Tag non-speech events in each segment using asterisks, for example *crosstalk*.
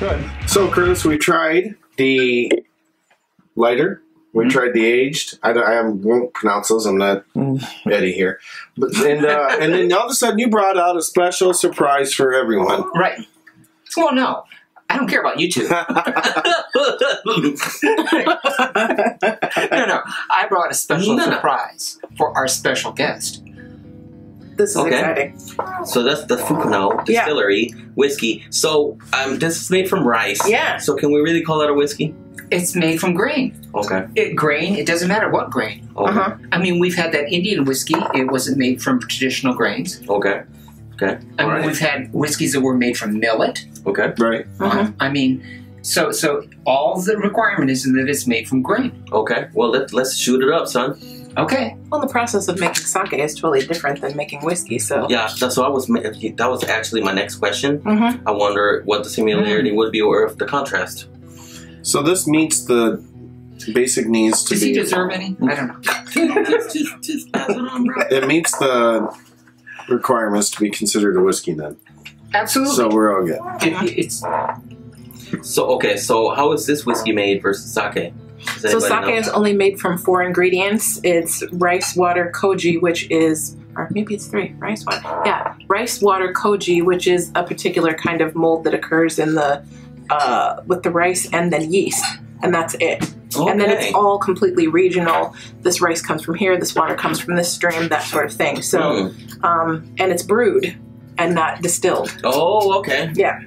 Good. So, Curtis, we tried the lighter. We tried the aged. I, I won't pronounce those. I'm not Eddie here. But and uh, *laughs* and then all of a sudden you brought out a special surprise for everyone. Right. Well, no. I don't care about you two. *laughs* *laughs* no, no. I brought a special no. surprise for our special guest. This is Okay. exciting. So that's the Fukano Yeah. distillery whiskey. So um, this is made from rice. Yeah. So can we really call that a whiskey? It's made from grain. Okay. It, grain, it doesn't matter what grain. Okay. Uh-huh. I mean, we've had that Indian whiskey. It wasn't made from traditional grains. Okay. Okay. I mean, right. we've had whiskeys that were made from millet. Okay. Right. Mhm. I mean, so so all the requirement is that it's made from grain. Okay. Well, let, let's shoot it up, son. Okay. Well, the process of making sake is totally different than making whiskey, so. Yeah. That's what I was. That was actually my next question. Mm-hmm. I wonder what the similarity would be or if the contrast. So this meets the basic needs to Does be. he deserve any? I don't know. *laughs* just, just, just pass it on, bro. it meets the requirements to be considered a whiskey. Then, Absolutely. so we're all good. It- it's So okay. So how is this whiskey made versus sake? So sake know? is only made from four ingredients. It's rice water koji, which is, or maybe it's three. Rice water, yeah, rice water koji, which is a particular kind of mold that occurs in the uh, with the rice and then yeast, and that's it. okay. And then it's all completely regional. This rice comes from here. This water comes from this stream. That sort of thing. So, Mm. um, and it's brewed and not distilled. Oh, okay. Yeah.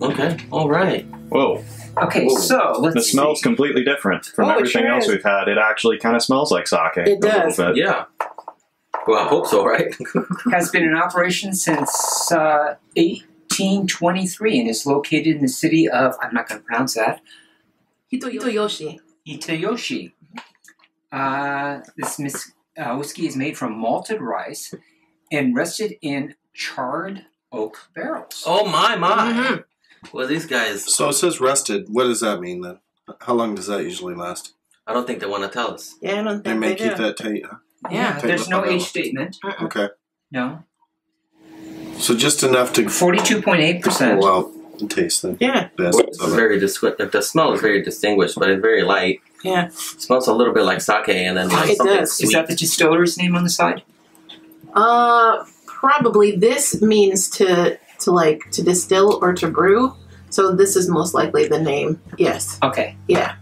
Okay. All right. Whoa. okay. Ooh. So let's The smell's see. completely different from Oh, everything sure else is. we've had. It actually kind of smells like sake. a It little does. bit. Yeah. Well, I hope so, right? *laughs* has been in operation since uh, 1823 and is located in the city of I'm not going to pronounce that Hitoyoshi. Itayoshi. Uh, this mis- uh, whiskey is made from malted rice and rested in charred oak barrels. oh my my. Mhm. Well, these guys. So it says rested. What does that mean then? How long does that usually last? I don't think they want to tell us. Yeah, I don't think They may they keep do. that tight. huh? Yeah. Take There's the no photo. age statement. Okay. No. So just enough to 42.8%. pull out and taste them. Yeah, Best It's of it. very distinct. The smell is very distinguished, but it's very light. yeah. smells a little bit like sake, and then like It something does. sweet. Is that the distiller's name on the side? Uh, probably this means to to like to distill or to brew. So this is most likely the name. Yes. Okay. Yeah.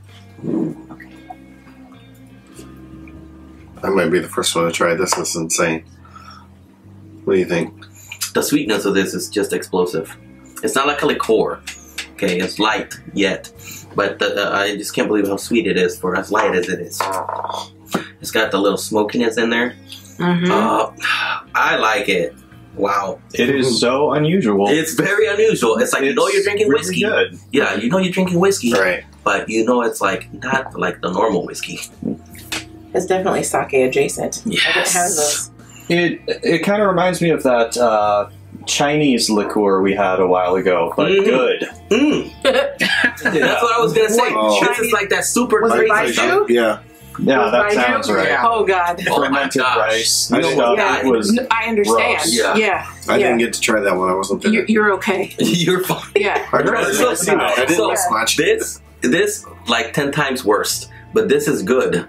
I might be the first one to try this. This is insane. What do you think? the sweetness of this is just explosive. It's not like a liqueur. Okay, it's light yet, but the, the, I just can't believe how sweet it is for as light as it is. It's got the little smokiness in there. Mm-hmm. Uh, I like it. Wow, It is so unusual. it's very unusual. It's like you know you're drinking really whiskey. Good. Yeah, you know you're drinking whiskey, Right. but you know it's like not like the normal whiskey. It's definitely sake adjacent. Yes. It has those. It it kind of reminds me of that uh, Chinese liqueur we had a while ago, but Mhm. good. Mm. *laughs* That's what I was gonna say. What This is like that super Was it crazy Baijiu? stuff. Yeah. Yeah, Was that Baijiu? sounds right. Yeah. Oh God. Oh my Fermented gosh. rice. I This didn't- stuff Yeah. was I understand. gross. Yeah. Yeah. I didn't get to try that one. I wasn't there. You, you're okay. *laughs* You're fine. Yeah. *laughs* I, I, So- seen it. I didn't so- miss much. This this like ten times worse, but this is good.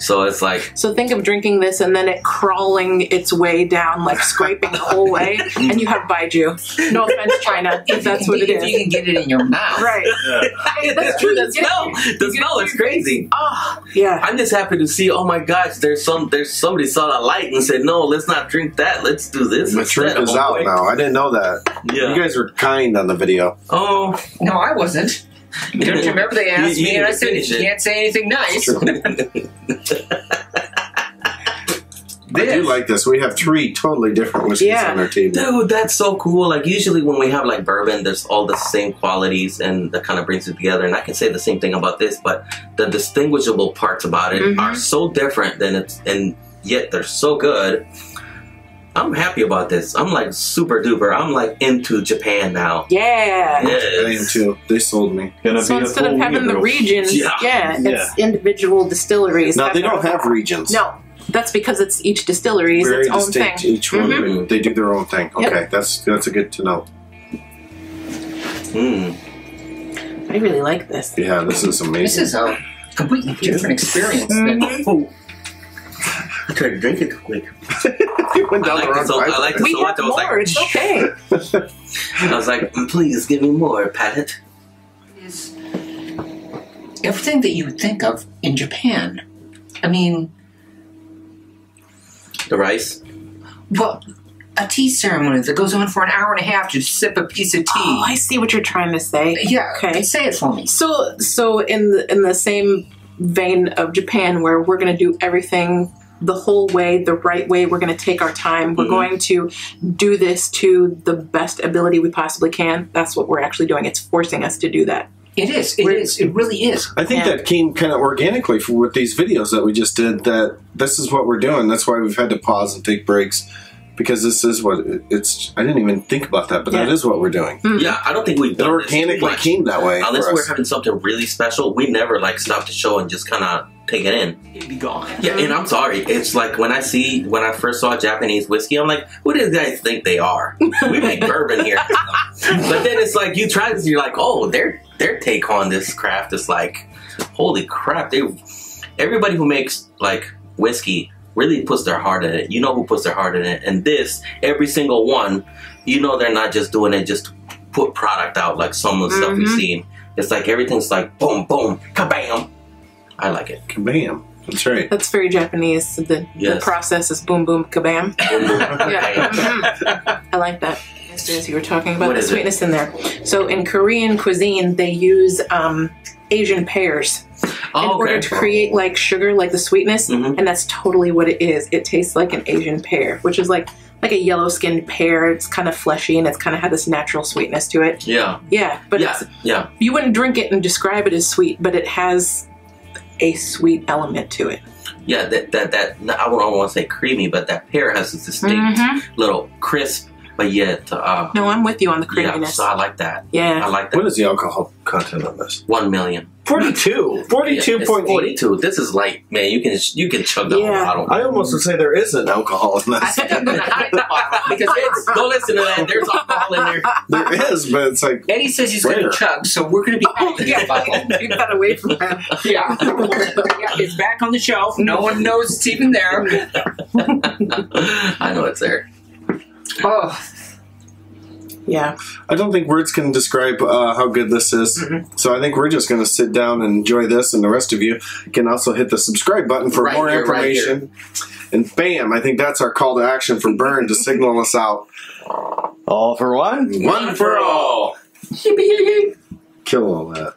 So it's like So think of drinking this and then it crawling its way down, like scraping the whole way, and you have Baijiu. No offense, China, if that's what it if you can get it in your mouth. Right. Yeah. *laughs* That's true. the you get- smell. The smell it is in your crazy. Oh, yeah. I'm just happy to see. Oh my gosh, there's some. There's somebody saw the light and said, "No, let's not drink that. Let's do this." The truth is out now. I didn't know that. Yeah. You guys were kind on the video. oh, No, I wasn't. Don't you remember they *laughs* asked You- me you and I said, you can't say anything nice. *laughs* I do like this. We have three totally different whiskeys Yeah. on our table. Dude, that's so cool. Like usually when we have like bourbon, there's all the same qualities and that kind of brings it together. And I can say the same thing about this, but the distinguishable parts about it Mhm. are so different than it's and yet they're so good. I'm happy about this. I'm like super duper. I'm like into Japan now. Yeah. I am too. They sold me. gonna So be instead of full having the wheel. regions, Yeah. yeah, it's individual distilleries. Now they don't have regions. No, that's because it's each distillery is Very its own thing. Each one, Mhm. they do their own thing. Yep. Okay, that's that's a good to know. Mm. I really like this. Yeah, this is amazing. This is a completely different experience. Mhm. Than, Oh. I tried to drink it quick. *laughs* You went I like the wrong so- I like it We so have was more. like, it's okay. *laughs* I was like, "Mm, please give me more, Palette. is everything that you would think of in Japan. I mean, The rice. well, a tea ceremony that goes on for an hour and a half to sip a piece of tea. Oh, I see what you're trying to say. yeah, Okay. say it for me. So, so in the in the same vein of Japan, where we're going to do everything the whole way, the right way, we're going to take our time. We're Mhm. going to do this to the best ability we possibly can. That's what we're actually doing. It's forcing us to do that. It is. It We're- is. It really is. I think Yeah. that came kind of organically for, with these videos that we just did. That this is what we're doing. That's why we've had to pause and take breaks because this is what it's. I didn't even think about that, but that Yeah. is what we're doing. Mhm. Yeah, I don't think we've It done this too organically much. came that way. Unless for we're us. having something really special, we never like stop the show and just kind of take it in. It'd be gone. Yeah, and I'm sorry. It's like when I see when I first saw Japanese whiskey, I'm like, who do these guys think they are? We make *laughs* bourbon here. but then it's like you try this, you're like, oh, their their take on this craft is like, holy crap! They everybody who makes like whiskey really puts their heart in it. You know who puts their heart in it, and this every single one, you know they're not just doing it just to put product out like some of the stuff we've Mhm. seen. It's like everything's like boom, boom, kabam. I like it. Kabam. That's right. That's very Japanese. The, the process is boom, boom, kabam. *laughs* Boom, boom, Yeah. kabam. I like that. As soon as you were talking about What the is it? sweetness in there. So in Korean cuisine, they use um, Asian pears in Oh, order to create like sugar, like the sweetness, Mhm. and that's totally what it is. It tastes like an Asian pear, which is like like a yellow skinned pear. It's kind of fleshy and it's kind of had this natural sweetness to it. Yeah, Yeah, but yeah, yeah. you wouldn't drink it and describe it as sweet, but it has a sweet element to it. Yeah, that that that I don't want to say creamy, but that pear has this distinct Mhm. little crisp, but yet uh, No, I'm with you on the yeah. creaminess. So I like that. Yeah, I like that. What is the alcohol content on this? One million. 42. 42.8. Forty-two. This is like man, you can you can chug the Yeah. whole bottle. I almost would say there isn't alcohol in I this. think I'm going to hide the bottle because it's, don't listen to that. There's alcohol in there. there is, but it's like Eddie says he's gonna chug, so we're going to be hiding yeah, the bottle. *laughs* keep that away from him. Yeah. yeah, it's back on the shelf. No one knows it's even there. *laughs* I know it's there. Oh, Yeah. I don't think words can describe uh, how good this is. Mm-hmm. So I think we're just going to sit down and enjoy this, and the rest of you can also hit the subscribe button for Right more here, right information. and bam, I think that's our call to action for Burn to signal us out. All for one. One for all. yippee Kill all that.